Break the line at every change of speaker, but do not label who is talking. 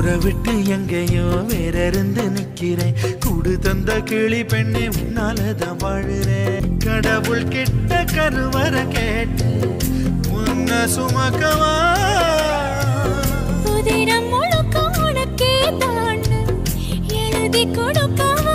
ஊரை விட்டு எங்கேயோ வேற இருந்து நிக்கிறேன் கூடு தந்த கிளி பெண்ணே உன்னாலதான் வாழுறேன். கடவுள் கிட்ட கருவர கேட்டு உன்ன சுமக்கவா? புதினம் முழுக்க உனக்கே தான். எழுதி கொடுக்கவா